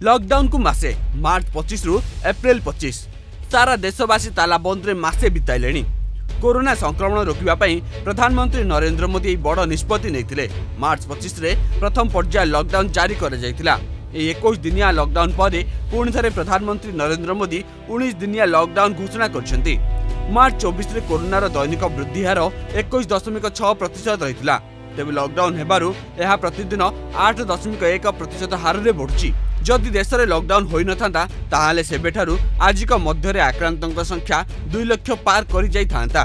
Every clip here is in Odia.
ଲକଡାଉନକୁ ମାସେ ମାର୍ଚ୍ଚ ପଚିଶରୁ ଏପ୍ରିଲ ପଚିଶ। ସାରା ଦେଶବାସୀ ତାଲାବନ୍ଦରେ ମାସେ ବିତାଇଲେଣି। କରୋନା ସଂକ୍ରମଣ ରୋକିବା ପାଇଁ ପ୍ରଧାନମନ୍ତ୍ରୀ ନରେନ୍ଦ୍ର ମୋଦି ଏହି ବଡ଼ ନିଷ୍ପତ୍ତି ନେଇଥିଲେ। ମାର୍ଚ୍ଚ ପଚିଶରେ ପ୍ରଥମ ପର୍ଯ୍ୟାୟ ଲକଡାଉନ ଜାରି କରାଯାଇଥିଲା। ଏହି ଏକୋଇଶ ଦିନିଆ ଲକଡାଉନ ପରେ ପୁଣି ଥରେ ପ୍ରଧାନମନ୍ତ୍ରୀ ନରେନ୍ଦ୍ର ମୋଦି ଉଣେଇଶ ଦିନିଆ ଲକଡାଉନ ଘୋଷଣା କରିଛନ୍ତି। ମାର୍ଚ୍ଚ ଚବିଶରେ କରୋନାର ଦୈନିକ ବୃଦ୍ଧି ହାର ଏକୋଇଶ ଦଶମିକ ଛଅ ପ୍ରତିଶତ ରହିଥିଲା। ତେବେ ଲକଡାଉନ ହେବାରୁ ଏହା ପ୍ରତିଦିନ ଆଠ ଦଶମିକ ଏକ ପ୍ରତିଶତ ହାରରେ ବଢୁଛି। ଯଦି ଦେଶରେ ଲକଡାଉନ ହୋଇନଥାନ୍ତା ତାହେଲେ ସେବେଠାରୁ ଆଜିକ ମଧ୍ୟରେ ଆକ୍ରାନ୍ତଙ୍କ ସଂଖ୍ୟା ଦୁଇ ଲକ୍ଷ ପାର କରିଯାଇଥାନ୍ତା।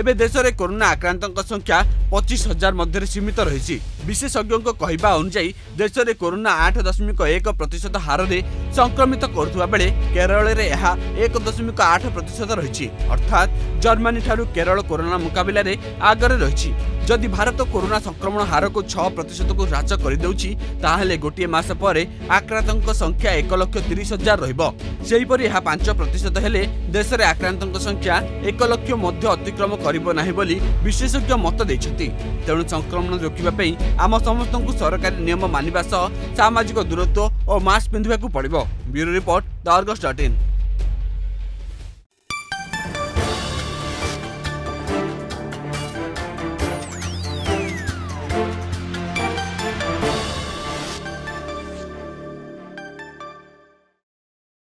ଏବେ ଦେଶରେ କରୋନା ଆକ୍ରାନ୍ତଙ୍କ ସଂଖ୍ୟା ପଚିଶ ହଜାର ମଧ୍ୟରେ ସୀମିତ ରହିଛି। ବିଶେଷଜ୍ଞଙ୍କ କହିବା ଅନୁଯାୟୀ ଦେଶରେ କରୋନା ଆଠ ଦଶମିକ ଏକ ପ୍ରତିଶତ ହାରରେ ସଂକ୍ରମିତ କରୁଥିବା ବେଳେ କେରଳରେ ଏହା ଏକ ଦଶମିକ ଆଠ ପ୍ରତିଶତ ରହିଛି। ଅର୍ଥାତ୍ ଜର୍ମାନୀ ଠାରୁ କେରଳ କରୋନା ମୁକାବିଲାରେ ଆଗରେ ରହିଛି। ଯଦି ଭାରତ କରୋନା ସଂକ୍ରମଣ ହାରକୁ ଛଅ ପ୍ରତିଶତକୁ ହ୍ରାସ କରିଦେଉଛି ତାହେଲେ ଗୋଟିଏ ମାସ ପରେ ଆକ୍ରାନ୍ତଙ୍କ ସଂଖ୍ୟା ଏକ ଲକ୍ଷ ତିରିଶ ହଜାର ରହିବ। ସେହିପରି ଏହା ପାଞ୍ଚ ପ୍ରତିଶତ ହେଲେ ଦେଶରେ ଆକ୍ରାନ୍ତଙ୍କ ସଂଖ୍ୟା ଏକ ଲକ୍ଷ ମଧ୍ୟ ଅତିକ୍ରମ କରିବ ନାହିଁ ବୋଲି ବିଶେଷଜ୍ଞ ମତ ଦେଇଛନ୍ତି। ତେଣୁ ସଂକ୍ରମଣ ରୋକିବା ପାଇଁ ଆମ ସମସ୍ତଙ୍କୁ ସରକାରୀ ନିୟମ ମାନିବା ସହ ସାମାଜିକ ଦୂରତ୍ୱ ଓ ମାସ୍କ ପିନ୍ଧିବାକୁ ପଡ଼ିବ। Bureau report the Argus dot in.